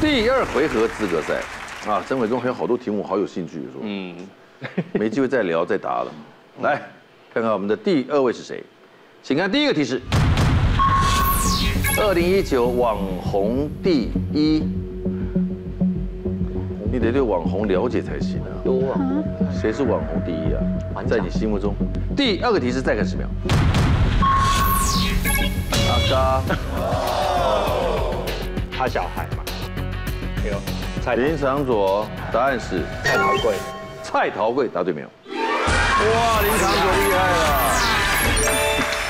第二回合资格赛啊，曾伟忠还有好多题目，好有兴趣说，嗯，没机会再聊再答了。来看看我们的第二位是谁，请看第一个提示：二零一九网红第一，你得对网红了解才行啊。有网红，谁是网红第一啊？在你心目中。第二个提示再看十秒。阿嘎，他小孩嘛。有。蔡林长佐，答案是蔡桃贵。蔡桃贵答对没有？哇，林长佐厉害了。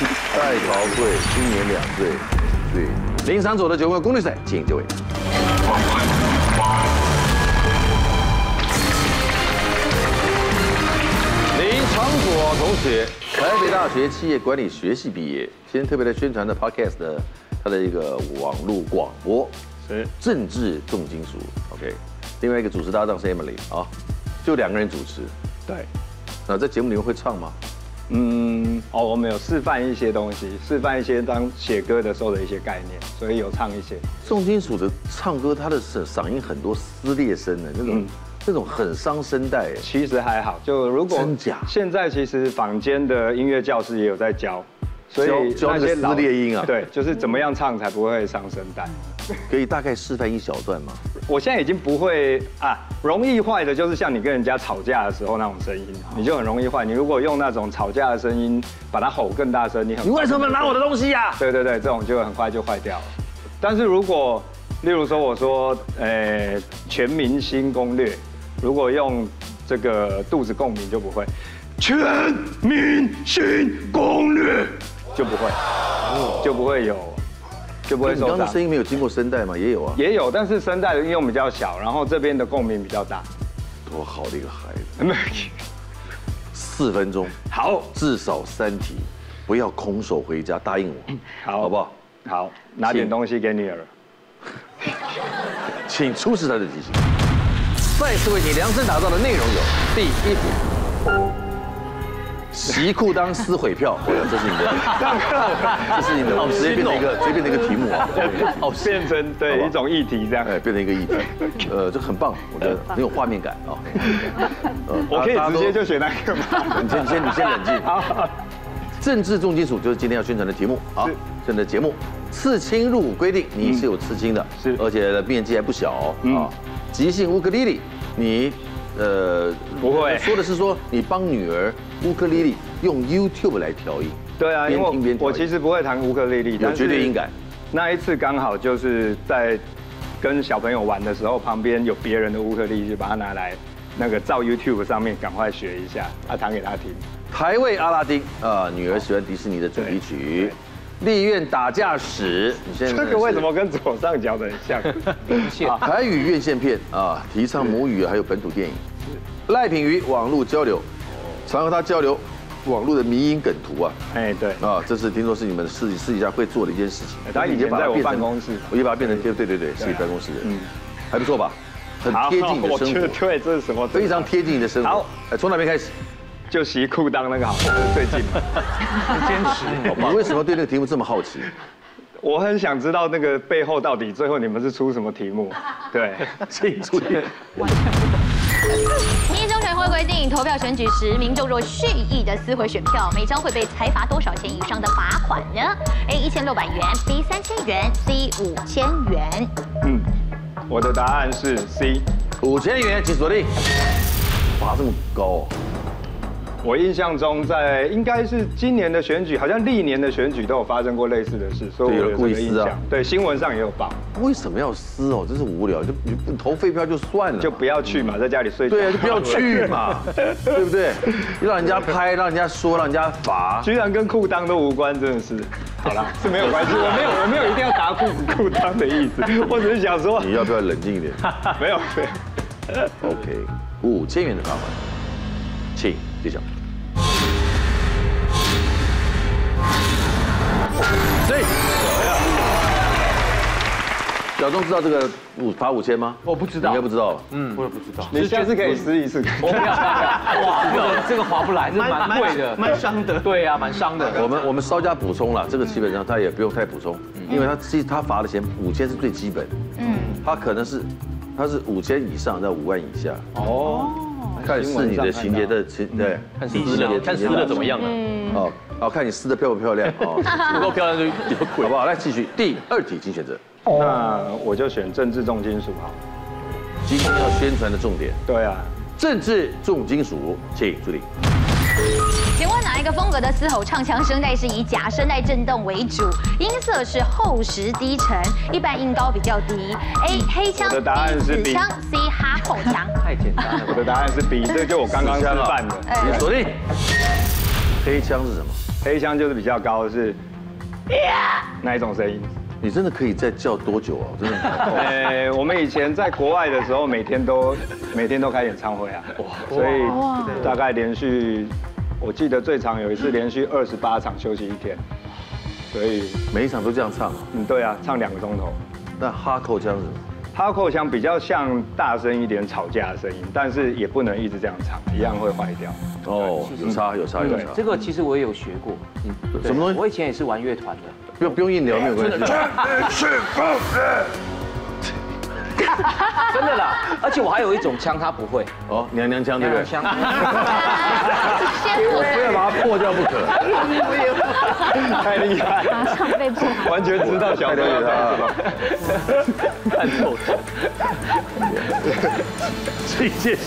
蔡桃贵今年两岁，对。林长佐的九个功率赛，请就位。林长佐同学，台北大学企业管理学系毕业，今天特别来宣传的 Podcast 的他的一个网络广播。政治重金属，OK。另外一个主持搭档是 Emily 啊，就两个人主持。对。那在节目里面会唱吗？嗯，哦，我们有示范一些东西，示范一些当写歌的时候的一些概念，所以有唱一些。重金属的唱歌，他的嗓嗓音很多撕裂声的那种，这种很伤声带。其实还好，就如果真假，现在其实坊间的音乐教师也有在教。所以那些撕裂音啊，对，就是怎么样唱才不会伤声带，可以大概示范一小段吗？我现在已经不会啊，容易坏的就是像你跟人家吵架的时候那种声音，你就很容易坏。你如果用那种吵架的声音把它吼更大声，你很你为什么拿我的东西呀？对对对，这种就很快就坏掉了。但是如果例如说我说呃全明星攻略，如果用这个肚子共鸣就不会全明星攻略。就不会，就不会有，就不会受伤。刚刚声音没有经过声带吗？也有啊，也有，但是声带的应用比较小，然后这边的共鸣比较大。多好的一个孩子！四分钟，好，至少三题，不要空手回家，答应我，好，好不好？好，拿点东西给女儿。请 出示他的提醒。再次为你量身打造的内容有第一题。洗裤裆撕毁票，这是你的，这是你的，直接变成一个，直接变成一个题目啊，哦，变成对一种议题这样，哎，变成一个议题，呃，这很棒，我觉得很有画面感啊。我可以直接就选那个吗？你先，你先，你先冷静。政治重金属就是今天要宣传的题目。啊，这的节目，刺青入伍规定，你是有刺青的，是，而且面积还不小啊。即兴乌克丽丽，你。呃，不会。说的是说你帮女儿乌克丽丽用 YouTube 来调音，对啊，因为我其实不会弹乌克丽丽，有绝对音感。那一次刚好就是在跟小朋友玩的时候，旁边有别人的乌克丽丽，就把它拿来那个照 YouTube 上面赶快学一下，啊，弹给他听。台位阿拉丁啊，女儿喜欢迪士尼的主题曲。立院打架史，你现在这个为什么跟左上角的很像？台语院线片啊，提倡母语还有本土电影。赖品瑜网络交流，常和他交流网络的迷因梗图啊。哎，对啊，这是听说是你们私底私底下会做的一件事情。他以前在我办公室，我就把它变成贴，对对对，是你办公室的，嗯，还不错吧？很贴近你的 生活。对，这是什么？非常贴近你的生活。好，哎，从哪边开始？就洗裤裆那个好，最近嘛，坚持。你为什么对那个题目这么好奇？我很想知道那个背后到底最后你们是出什么题目？对，请注意。民意中选会规定，投票选举时，民众若蓄意的撕毁选票，每张会被裁罚多少钱以上的罚款呢？A 一千六百元，B 三千元，C 五千元。嗯，我的答案是 C，五千元，请锁定。罚这么高。我印象中，在应该是今年的选举，好像历年的选举都有发生过类似的事，所以我有故意撕啊。对，新闻上也有报。为什么要撕哦？真是无聊，就你投废票就算了，就不要去嘛，在家里睡。对啊，就不要去嘛，对不对？让人家拍，让人家说，让人家罚，居然跟裤裆都无关，真的是。好了，是没有关系，我没有，我没有一定要答裤裤裆的意思，我只是想说，你要不要冷静一点？没有，没有。OK，五千元的罚款，请。揭晓。谁？小钟知道这个五罚五千吗？我不知道，应该不知道。嗯，我也不知道。你下次可以试一次。哇，这个这个划不来，这蛮贵的，蛮伤的。对呀，蛮伤的。我们我们稍加补充了，这个基本上他也不用太补充，因为他其实他罚的钱五千是最基本。嗯。他可能是他是五千以上，到五万以下。哦，看是你的情节的情对，看撕的，看撕的怎么样了。哦，哦，看你撕的漂不漂亮哦，不够漂亮就有鬼，好不好？来继续第二题，请选择。那我就选政治重金属好。今天要宣传的重点。对啊，政治重金属，请助理。请问哪一个风格的嘶吼唱腔声带是以假声带震动为主，音色是厚实低沉，一般音高比较低？A 黑腔，B 紫枪，C 哈口腔。太简单了，我的答案是 B，这就我刚刚示范的。锁定。黑腔是什么？黑腔就是比较高的是，那一种声音。你真的可以再叫多久啊？真的。呃，我们以前在国外的时候，每天都每天都开演唱会啊，所以大概连续，我记得最长有一次连续二十八场休息一天，所以每一场都这样唱。嗯，对啊，唱两个钟头。那哈扣腔是？哈扣腔比较像大声一点吵架的声音，但是也不能一直这样唱，一样会坏掉。哦，有差有差有差。这个其实我也有学过。嗯，什么东西？我以前也是玩乐团的。不用不用硬聊，没有关系。真的啦，而且我还有一种枪，他不会。哦，娘娘腔对不对？枪。我非要把它破掉不可。太厉害，马上被破。完全知道小朋友的。看透透。请揭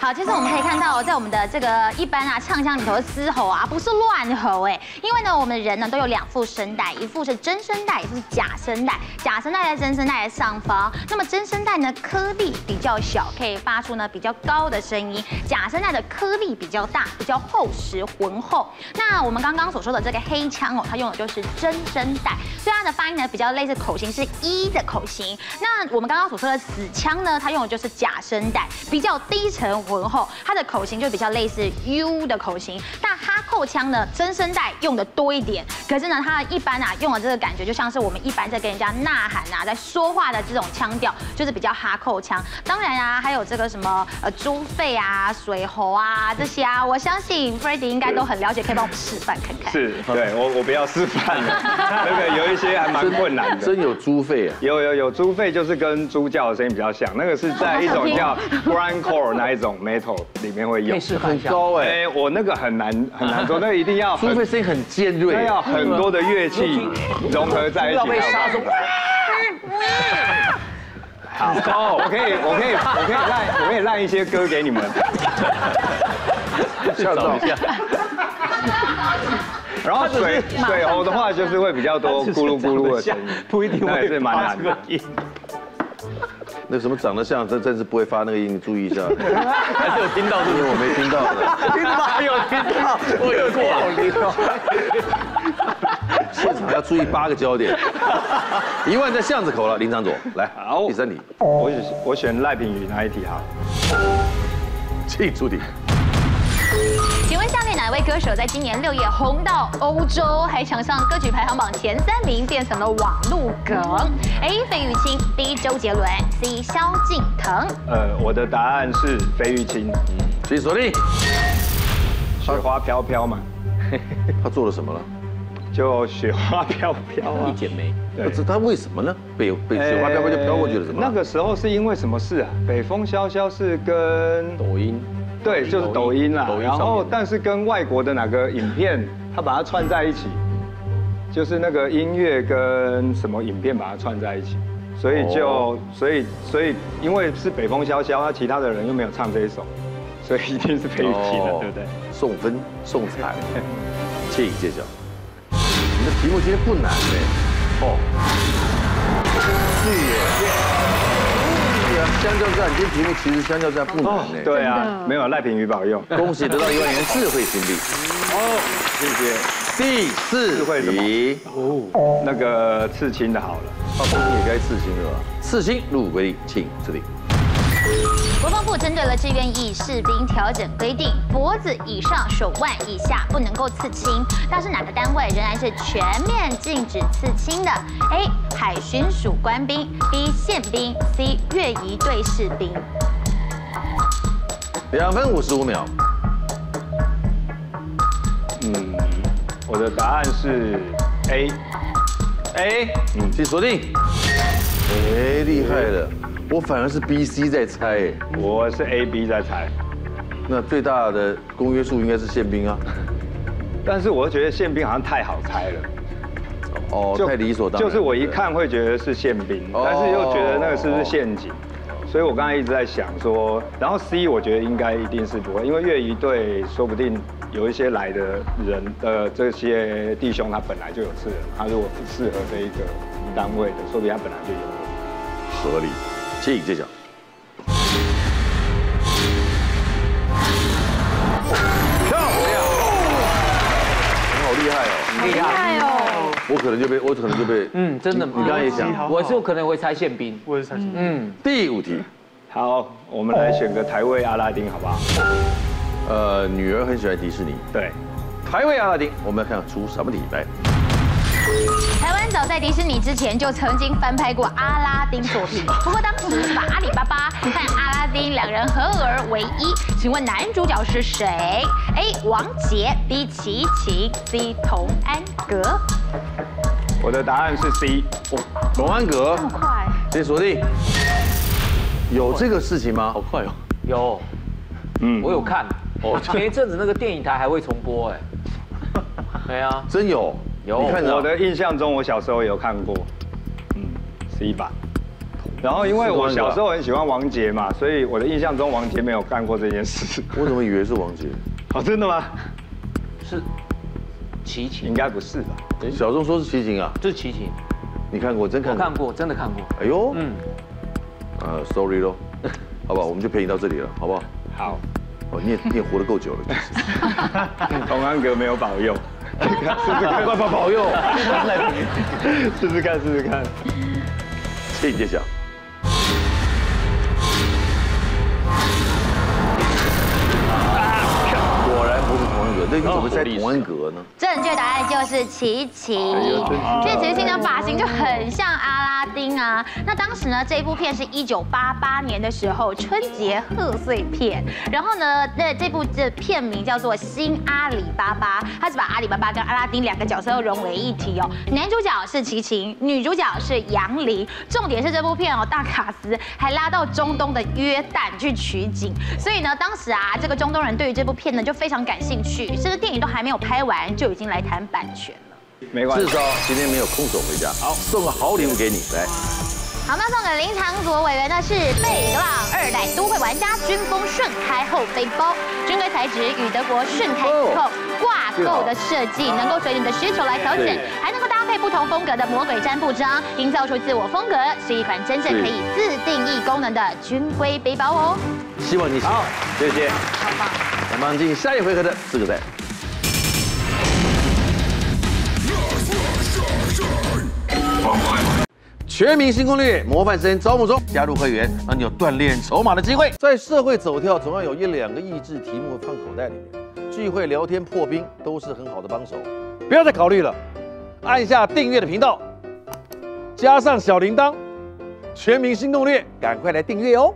好，其实我们可以看到，在我们的这个一般啊唱腔里头的嘶吼啊，不是乱吼哎，因为呢，我们人呢都有两副声带，一副是真声带，一副是假声带。假声带在真声带的上方，那么真声带呢颗粒比较小，可以发出呢比较高的声音；假声带的颗粒比较大，比较厚实浑厚。那我们刚刚所说的这个黑腔哦，它用的就是真声带，所以它的发音呢比较类似口型是一的口型。那我们刚刚所说的死腔呢，它用的就是假声带，比较低。沉浑厚，它的口型就比较类似 U 的口型。哈扣腔呢，真声带用的多一点。可是呢，它一般啊用的这个感觉，就像是我们一般在跟人家呐喊啊，在说话的这种腔调，就是比较哈扣腔。当然啊，还有这个什么呃猪肺啊、水喉啊这些啊，我相信 f r e d d y 应该都很了解，可以帮我们示范看看。是，对 我我不要示范了，那 个有一些还蛮困难的。真有猪肺啊？有有有猪肺，就是跟猪叫的声音比较像。那个是在一种叫 grindcore。那一种 metal 里面会用，很高哎，我那个很难很难做，那个一定要，除非声音很尖锐，要很多的乐器融合在一起。好高，我可以我可以我可以烂我可以烂一些歌给你们，笑一下。然后水水喉的话就是会比较多咕噜咕噜的声音，不一定会是蛮难的。那什么长得像，这真是不会发那个音，你注意一下。还是有听到，因为我没听到。你怎么还有听到？我有过。现场要注意八个焦点。一万在巷子口了，林长佐来。好，第三题。我我选赖品妤哪一题哈？记住题。哪位歌手在今年六月红到欧洲，还抢上歌曲排行榜前三名，变成了网路梗？A. 费玉清，B. 周杰伦，C. 萧敬腾。呃，我的答案是费玉清。嗯，请锁定。雪花飘飘嘛，他做了什么了？就雪花飘飘啊，一剪梅。不知他为什么呢？被被雪花飘飘就飘过去了，怎么？那个时候是因为什么事啊？北风萧萧是跟抖音。对，就是抖音啦。然后，但是跟外国的哪个影片，他把它串在一起，就是那个音乐跟什么影片把它串在一起，所以就，所以，所以，因为是北风萧萧，他其他的人又没有唱这一首，所以一定是裴玉清的，对不对？送分送彩，请揭晓。你的题目今天不难嘞，哦，是耶。香蕉站，今天题目其实香蕉站不难呢。对啊，没有赖品妤保佑，恭喜得到一万元智慧金币。哦，谢谢。第四题，哦，那个刺青的好了，啊不也该刺青了吧？刺青入伍规定，请指定。国防部针对了志愿役士兵调整规定，脖子以上、手腕以下不能够刺青，但是哪个单位仍然是全面禁止刺青的？A. 海巡署官兵，B. 宪兵，C. 越仪队士兵。两分五十五秒。嗯，我的答案是 A。A，嗯，请锁定。哎，厉害了，我反而是 B、C 在猜，我是 A、B 在猜。那最大的公约数应该是宪兵啊，但是我觉得宪兵好像太好猜了。哦，太理所当然。就是我一看会觉得是宪兵，但是又觉得那个是不是陷阱？所以我刚才一直在想说，然后 C 我觉得应该一定是不会，因为越仪队说不定有一些来的人的这些弟兄他本来就有刺，他如果不适合这一个单位的，说不定他本来就有。合理，请揭晓。漂亮，你好厉害哦，厉害哦。我可能就被，我可能就被，嗯，真的，你刚刚也想，我是可能会猜宪兵，我也猜宪兵。嗯，第五题，好，我们来选个台位阿拉丁，好不好？呃，女儿很喜欢迪士尼，对，台位阿拉丁，我们要看出什么题来。早在迪士尼之前就曾经翻拍过阿拉丁作品，不过当时把阿里巴巴和阿拉丁两人合而为一。请问男主角是谁？A. 王杰，B. 齐秦，C. 童安格。我的答案是 C。童安格。这么快？请锁定。有这个事情吗？好快哦。有。嗯，我有看。哦，前一阵子那个电影台还会重播哎。对啊，真有。有，我的印象中，我小时候有看过，嗯，C 版。然后因为我小时候很喜欢王杰嘛，所以我的印象中王杰没有干过这件事。我怎么以为是王杰？哦，真的吗？是齐秦？应该不是吧？小钟说是齐秦啊，是齐秦。你看过？真看过？看过，真的看过。哎呦，嗯，呃，sorry 咯，好不好？我们就陪你到这里了，好不好？好。哦，你也你也活得够久了。童 安格没有保佑。试试看，爸爸保佑，试试看，试试看，请揭晓。果然不是同安格，那你怎么在同安格呢？正确答案就是琪琪，因为琪琪的发型就很像阿拉丁啊。那当时呢，这一部片是一九八八年的时候春节贺岁片，然后呢，那这部的片名叫做《新阿里巴巴》，它是把阿里巴巴跟阿拉丁两个角色融为一体哦。男主角是齐秦，女主角是杨林。重点是这部片哦，大卡司还拉到中东的约旦去取景，所以呢，当时啊，这个中东人对于这部片呢就非常感兴趣，甚至电影都还没有拍完就已经来谈版权。没关系，至少今天没有空手回家。好，送个好礼物给你，来。好，那送给林长佐委员的是贝格朗二代都会玩家军风顺开后背包，军规材质与德国顺开后挂钩的设计，能够随你的需求来调整，还能够搭配不同风格的魔鬼毡布章，营造出自我风格，是一款真正可以自定义功能的军规背包哦。希望你喜欢，谢谢。好棒。我们进下一回合的四个全民新攻略模范生招募中，加入会员让你有锻炼筹码的机会。在社会走跳，总要有一两个益智题目放口袋里面，聚会聊天破冰都是很好的帮手。不要再考虑了，按下订阅的频道，加上小铃铛，全民新攻略，赶快来订阅哦。